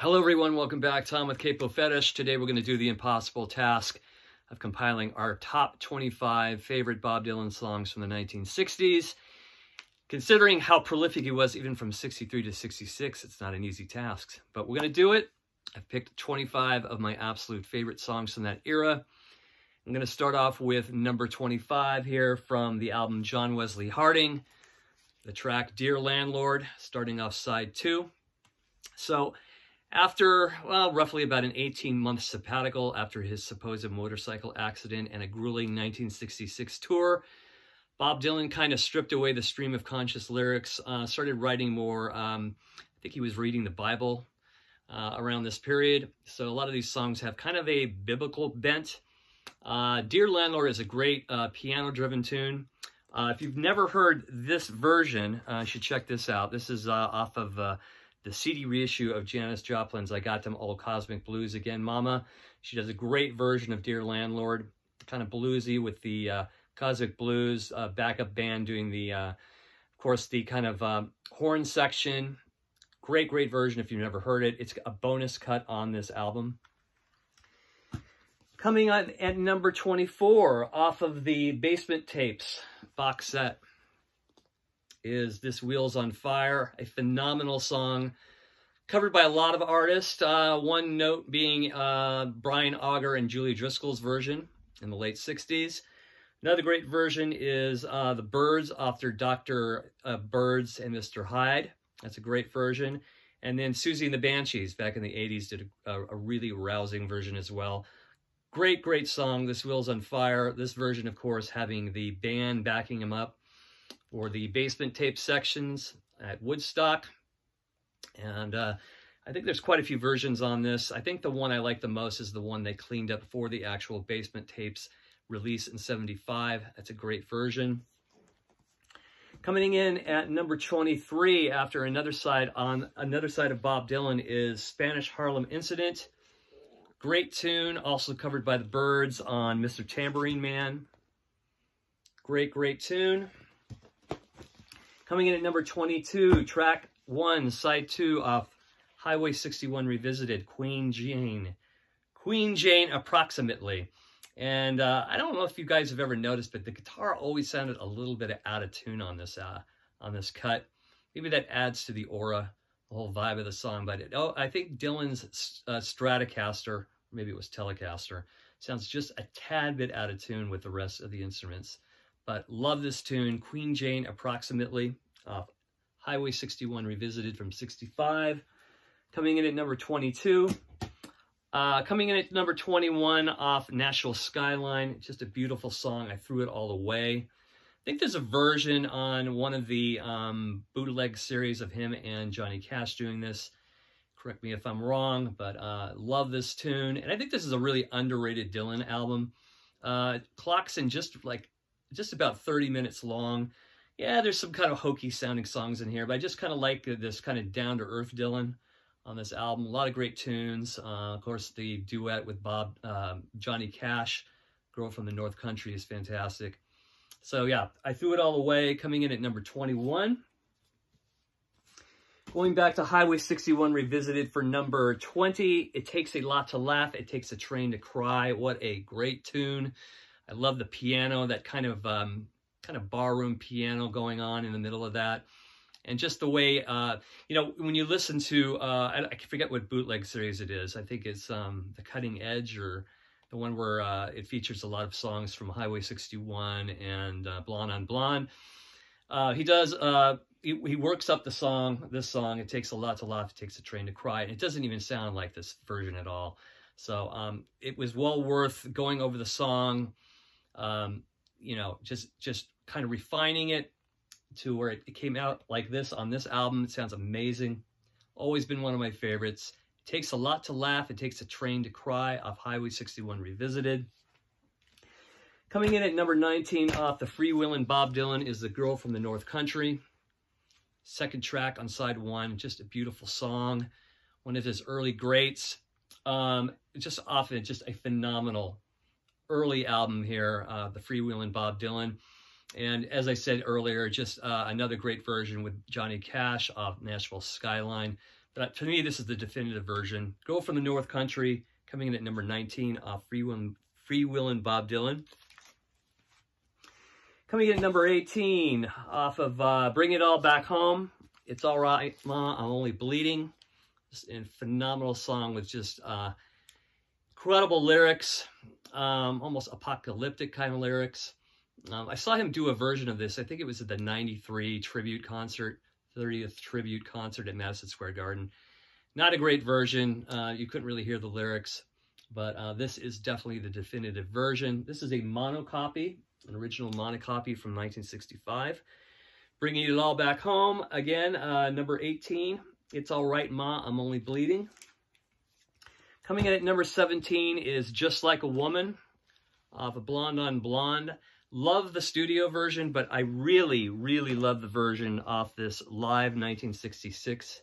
Hello everyone, welcome back. Tom with Capo Fetish. Today we're going to do the impossible task of compiling our top 25 favorite Bob Dylan songs from the 1960s. Considering how prolific he was even from 63 to 66, it's not an easy task, but we're going to do it. I've picked 25 of my absolute favorite songs from that era. I'm going to start off with number 25 here from the album John Wesley Harding, the track Dear Landlord, starting off side two. So after, well, roughly about an 18-month sabbatical after his supposed motorcycle accident and a grueling 1966 tour, Bob Dylan kind of stripped away the stream of conscious lyrics, uh, started writing more, um, I think he was reading the Bible uh, around this period. So a lot of these songs have kind of a biblical bent. Uh, Dear Landlord is a great uh, piano-driven tune. Uh, if you've never heard this version, uh, you should check this out. This is off of the CD reissue of Janis Joplin's I Got Them All Cosmic Blues Again Mama. She does a great version of Dear Landlord, kind of bluesy with the uh, Cosmic Blues uh, backup band doing the, uh, of course, the kind of um, horn section. Great, great version if you've never heard it. It's a bonus cut on this album. Coming on at number 24 off of the Basement Tapes box set is This Wheel's on Fire, a phenomenal song covered by a lot of artists. Uh, one note being uh, Brian Auger and Julie Driscoll's version in the late 60s. Another great version is uh, The Byrds after Dr. Uh, Byrds and Mr. Hyde. That's a great version. And then Siouxsie and the Banshees back in the 80s did a, a really rousing version as well. Great, great song, This Wheel's on Fire. This version, of course, having the band backing him up for the basement tape sections at Woodstock. And uh, I think there's quite a few versions on this. I think the one I like the most is the one they cleaned up for the actual basement tapes release in 75. That's a great version. Coming in at number 23 after another side on another side of Bob Dylan is Spanish Harlem Incident. Great tune, also covered by the Byrds on Mr. Tambourine Man. Great, great tune. Coming in at number 22, track one, side two of Highway 61 Revisited, Queen Jane. Queen Jane, approximately. And uh, I don't know if you guys have ever noticed, but the guitar always sounded a little bit out of tune on this uh, on this cut. Maybe that adds to the aura, the whole vibe of the song. But it, oh, I think Dylan's uh, Stratocaster, maybe it was Telecaster, sounds just a tad bit out of tune with the rest of the instruments. But love this tune, Queen Jane approximately, Highway 61 Revisited from 65. Coming in at number 22. Uh, coming in at number 21 off Nashville Skyline. Just a beautiful song. I threw it all away. I think there's a version on one of the um, bootleg series of him and Johnny Cash doing this. Correct me if I'm wrong, but uh, love this tune. And I think this is a really underrated Dylan album. Uh, clocks in just like just about 30 minutes long. Yeah, there's some kind of hokey sounding songs in here, but I just kind of like this kind of down to earth Dylan on this album. A lot of great tunes. Uh, of course, the duet with Bob, um, Johnny Cash, Girl from the North Country is fantastic. So yeah, I threw it all away, coming in at number 21. Going back to Highway 61 Revisited for number 20, It Takes a Lot to Laugh, It Takes a Train to Cry. What a great tune. I love the piano, that kind of um, kind of barroom piano going on in the middle of that. And just the way, uh, you know, when you listen to, uh, I, I forget what bootleg series it is. I think it's um, The Cutting Edge or the one where uh, it features a lot of songs from Highway 61 and uh, Blonde on Blonde. Uh, he does, uh, he, he, works up the song, this song, It Takes a Lot to Laugh, It Takes a Train to Cry. And it doesn't even sound like this version at all. So um, it was well worth going over the song, um, you know, just just kind of refining it to where it, came out like this on this album. It sounds amazing. Always been one of my favorites. It takes a lot to laugh. It takes a train to cry off Highway 61 Revisited. Coming in at number 19 off the Freewheelin' Bob Dylan is The Girl from the North Country. Second track on side one, just a beautiful song. One of his early greats. Um, just often just a phenomenal early album here, uh, the Freewheelin' Bob Dylan. And as I said earlier, just uh, another great version with Johnny Cash off Nashville Skyline. But to me, this is the definitive version. Go from the North Country, coming in at number 19 off Free Bob Dylan. Coming in at number 18 off of uh, Bring It All Back Home. It's All Right, Ma, I'm Only Bleeding. Just a phenomenal song with just uh, incredible lyrics, um, almost apocalyptic kind of lyrics. Um, I saw him do a version of this. I think it was at the 93 tribute concert, 30th tribute concert at Madison Square Garden. Not a great version. Uh, you couldn't really hear the lyrics, but uh, this is definitely the definitive version. This is a monocopy an original monocopy from 1965. Bringing it all back home, again, uh, number 18, It's All Right, Ma, I'm Only Bleeding. Coming in at number 17 is Just Like a Woman off of Blonde on Blonde. Love the studio version, but I really, really love the version off this live 1966,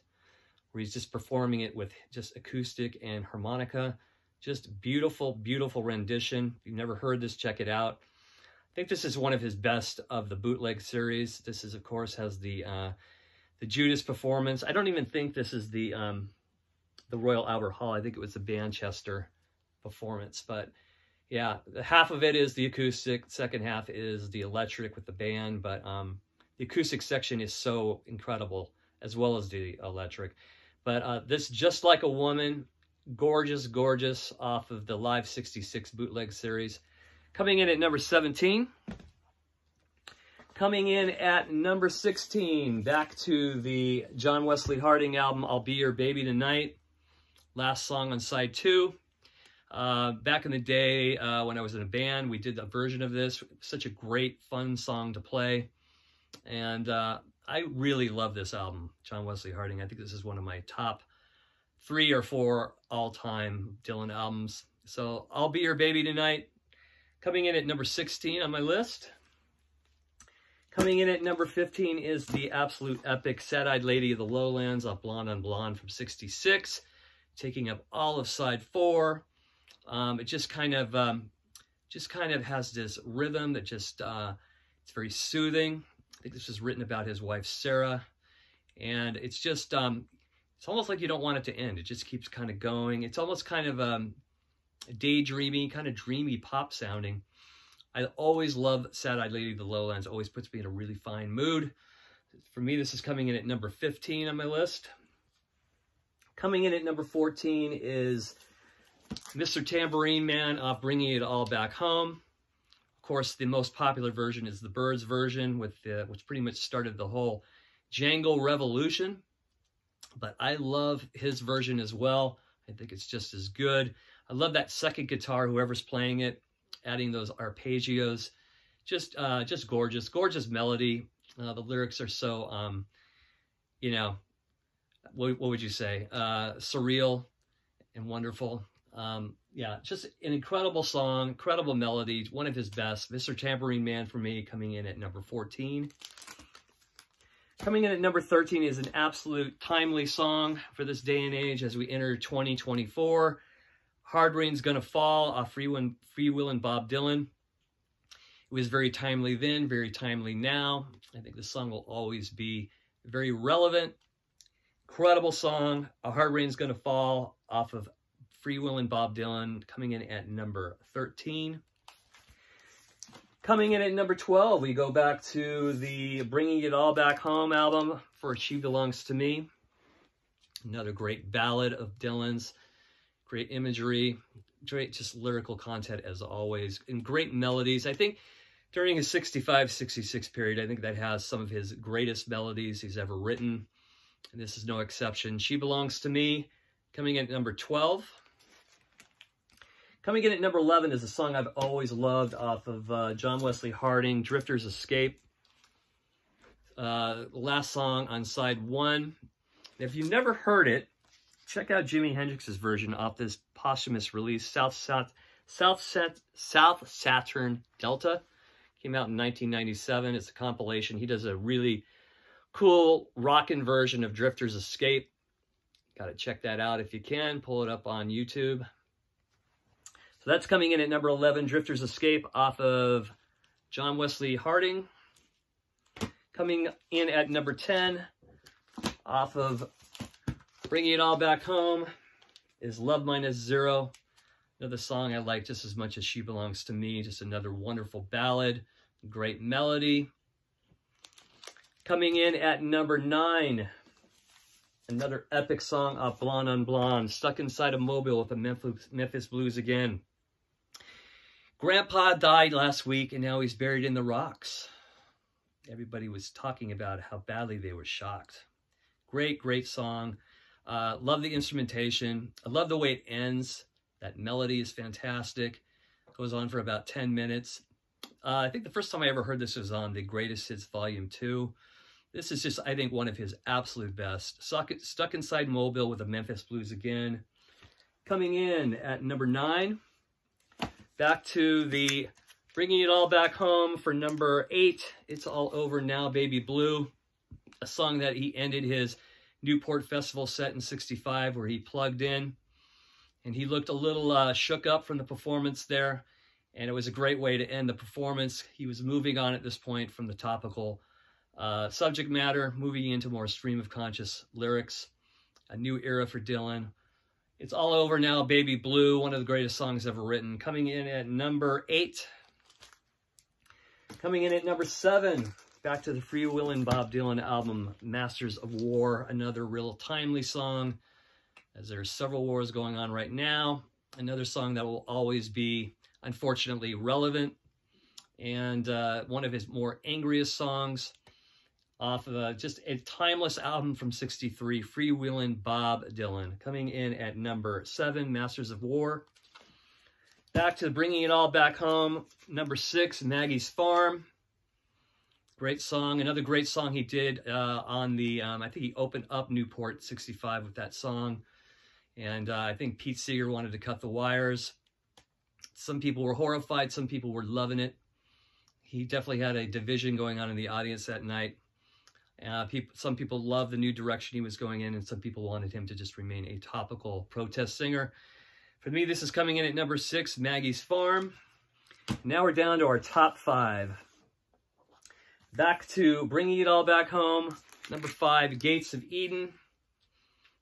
where he's just performing it with just acoustic and harmonica. Just beautiful, beautiful rendition. If you've never heard this, check it out. I think this is one of his best of the bootleg series. This is, of course, has the uh, the Judas performance. I don't even think this is the um, the Royal Albert Hall. I think it was the Manchester performance. But yeah, half of it is the acoustic. Second half is the electric with the band. But um, the acoustic section is so incredible as well as the electric. But uh, this Just Like a Woman, gorgeous, gorgeous off of the Live 66 bootleg series. Coming in at number 17. Coming in at number 16, back to the John Wesley Harding album, I'll Be Your Baby Tonight. Last song on side two. Uh, back in the day uh, when I was in a band, we did a version of this. Such a great, fun song to play. And uh, I really love this album, John Wesley Harding. I think this is one of my top three or four all-time Dylan albums. So I'll Be Your Baby Tonight. Coming in at number 16 on my list. Coming in at number 15 is the absolute epic Sad-Eyed Lady of the Lowlands off Blonde on Blonde from 66, taking up all of side four. Um, it just kind of um, just kind of has this rhythm that just, uh, it's very soothing. I think this was written about his wife, Sarah. And it's just, um, it's almost like you don't want it to end. It just keeps kind of going. It's almost kind of um, daydreamy, kind of dreamy pop sounding. I always love Sad-Eyed Lady of the Lowlands. Always puts me in a really fine mood. For me, this is coming in at number 15 on my list. Coming in at number 14 is Mr. Tambourine Man off Bringing It All Back Home. Of course, the most popular version is the Byrds version, with the, which pretty much started the whole Jangle revolution. But I love his version as well. I think it's just as good. I love that second guitar, whoever's playing it, adding those arpeggios. Just, uh, just gorgeous, gorgeous melody. Uh, the lyrics are so, um, you know, what, what would you say? Uh, surreal and wonderful. Um, yeah, just an incredible song, incredible melody, one of his best. Mr. Tambourine Man for me coming in at number 14. Coming in at number 13 is an absolute timely song for this day and age as we enter 2024. Hard Rain's Gonna Fall off Freewheelin', Free Will and Bob Dylan. It was very timely then, very timely now. I think the song will always be very relevant. Incredible song. A Hard Rain's Gonna Fall off of Freewheelin' Bob Dylan coming in at number 13. Coming in at number 12, we go back to the Bringing It All Back Home album for She Belongs to Me. Another great ballad of Dylan's great imagery, great just lyrical content as always, and great melodies. I think during his 65, 66 period, I think that has some of his greatest melodies he's ever written. And this is no exception. She Belongs to Me, coming in at number 12. Coming in at number 11 is a song I've always loved off of uh, John Wesley Harding, Drifter's Escape. Uh, last song on side one. If you've never heard it, check out Jimi Hendrix's version off this posthumous release, South, South, South, South Saturn Delta. Came out in 1997. It's a compilation. He does a really cool rockin' version of Drifter's Escape. Got to check that out if you can. Pull it up on YouTube. So that's coming in at number 11, Drifter's Escape off of John Wesley Harding. Coming in at number 10 off of Bringing It All Back Home is Love Minus Zero. Another song I like just as much as She Belongs to Me. Just another wonderful ballad. Great melody. Coming in at number nine, another epic song of Blonde on Blonde. Stuck Inside a Mobile with the Memphis, Memphis Blues again. Grandpa died last week and now he's buried in the rocks. Everybody was talking about how badly they were shocked. Great, great song. Uh, love the instrumentation. I love the way it ends. That melody is fantastic. Goes on for about 10 minutes. Uh, I think the first time I ever heard this was on the Greatest Hits Volume 2. This is just, I think, one of his absolute best. Stuck, stuck Inside Mobile with the Memphis Blues again. Coming in at number 9. Back to the Bringing It All Back Home for number 8. It's All Over Now, Baby Blue. A song that he ended his Newport Festival set in 65 where he plugged in. And he looked a little uh, shook up from the performance there. And it was a great way to end the performance. He was moving on at this point from the topical uh, subject matter, moving into more stream of conscious lyrics. A new era for Dylan. It's all over now, Baby Blue, one of the greatest songs ever written. Coming in at number eight. Coming in at number seven, back to the Freewheelin' Bob Dylan album, Masters of War, another real timely song, as there's several wars going on right now. Another song that will always be, unfortunately, relevant, and uh, one of his more angriest songs off of a, just a timeless album from 63, Freewheelin' Bob Dylan, coming in at number seven, Masters of War. Back to Bringing It All Back Home, number six, Maggie's Farm. Great song. Another great song he did uh, on the, um, I think he opened up Newport 65 with that song. And uh, I think Pete Seeger wanted to cut the wires. Some people were horrified. Some people were loving it. He definitely had a division going on in the audience that night. Uh, people, some people loved the new direction he was going in, and some people wanted him to just remain a topical protest singer. For me, this is coming in at number six, Maggie's Farm. Now we're down to our top five. Back to Bringing It All Back Home. Number five, Gates of Eden.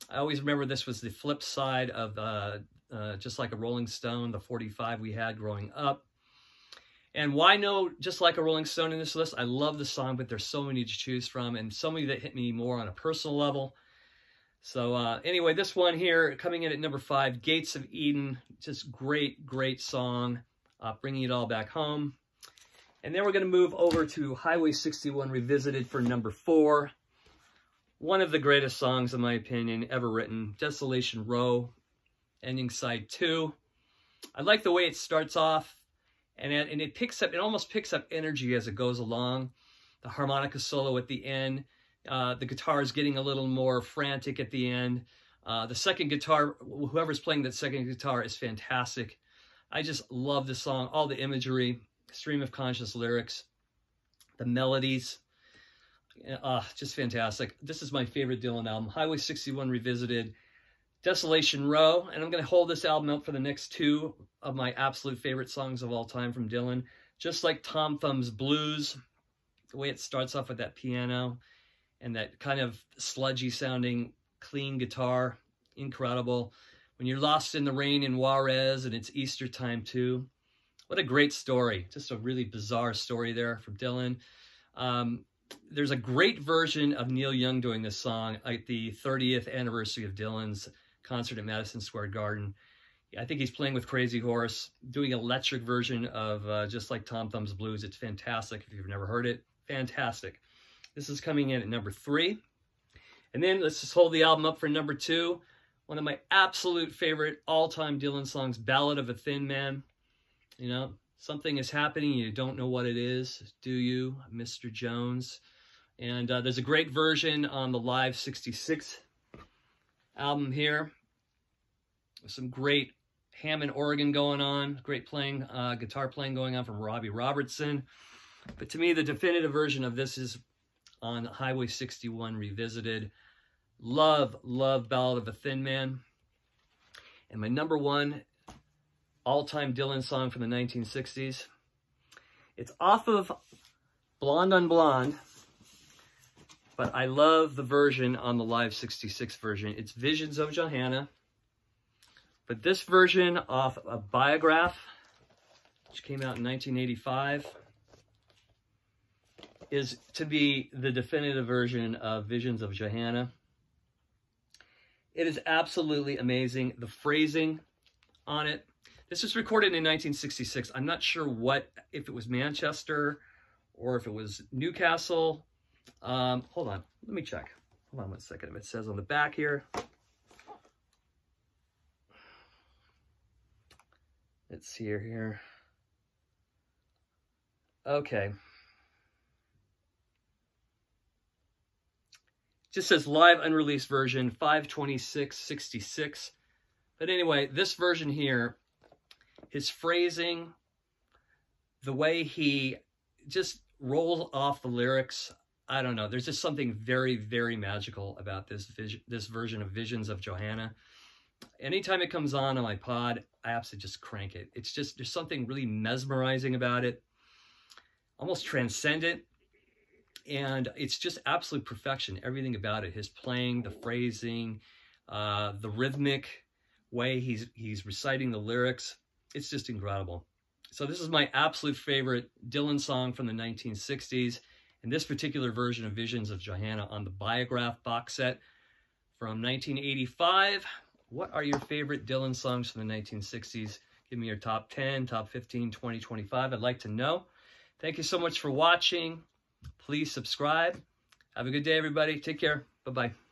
I always remember this was the flip side of uh, uh, Just Like a Rolling Stone, the 45 we had growing up. And why no Just Like a Rolling Stone in this list? I love the song, but there's so many to choose from and so many that hit me more on a personal level. So uh, anyway, this one here, coming in at number five, Gates of Eden. Just great, great song. Uh, bringing it all back home. And then we're going to move over to Highway 61 Revisited for number four. One of the greatest songs, in my opinion, ever written. Desolation Row, ending side two. I like the way it starts off, and it, and it picks up, it almost picks up energy as it goes along. The harmonica solo at the end. Uh, the guitar is getting a little more frantic at the end. Uh, the second guitar, whoever's playing that second guitar is fantastic. I just love the song, all the imagery stream of conscious lyrics, the melodies, uh, just fantastic. This is my favorite Dylan album, Highway 61 Revisited, Desolation Row, and I'm going to hold this album up for the next two of my absolute favorite songs of all time from Dylan. Just like Tom Thumb's Blues, the way it starts off with that piano and that kind of sludgy sounding clean guitar, incredible. When you're lost in the rain in Juarez and it's Easter time too, what a great story. Just a really bizarre story there from Dylan. Um, there's a great version of Neil Young doing this song at the 30th anniversary of Dylan's concert at Madison Square Garden. I think he's playing with Crazy Horse, doing an electric version of uh, just like Tom Thumb's Blues. It's fantastic if you've never heard it. Fantastic. This is coming in at number three. And then let's just hold the album up for number two. One of my absolute favorite all-time Dylan songs, Ballad of a Thin Man. You know, something is happening, you don't know what it is, do you, Mr. Jones? And uh, there's a great version on the Live 66 album here. Some great Hammond organ going on, great playing, uh, guitar playing going on from Robbie Robertson. But to me, the definitive version of this is on Highway 61 Revisited. Love, love Ballad of a Thin Man. And my number one all-time Dylan song from the 1960s. It's off of Blonde on Blonde. But I love the version on the Live 66 version. It's Visions of Johanna. But this version off a Biograph, which came out in 1985, is to be the definitive version of Visions of Johanna. It is absolutely amazing. The phrasing on it. This was recorded in 1966. I'm not sure what, if it was Manchester or if it was Newcastle. Um, hold on, let me check. Hold on one second. If It says on the back here. Let's see here. here. Okay. Just says live unreleased version 52666. But anyway, this version here, his phrasing, the way he just rolls off the lyrics, I don't know. There's just something very, very magical about this vision, this version of Visions of Johanna. Anytime it comes on on my pod, I absolutely just crank it. It's just, there's something really mesmerizing about it, almost transcendent. And it's just absolute perfection, everything about it. His playing, the phrasing, uh, the rhythmic way he's, he's reciting the lyrics. It's just incredible. So this is my absolute favorite Dylan song from the 1960s. And this particular version of Visions of Johanna on the Biograph box set from 1985. What are your favorite Dylan songs from the 1960s? Give me your top 10, top 15, 20, 25. I'd like to know. Thank you so much for watching. Please subscribe. Have a good day, everybody. Take care. Bye-bye.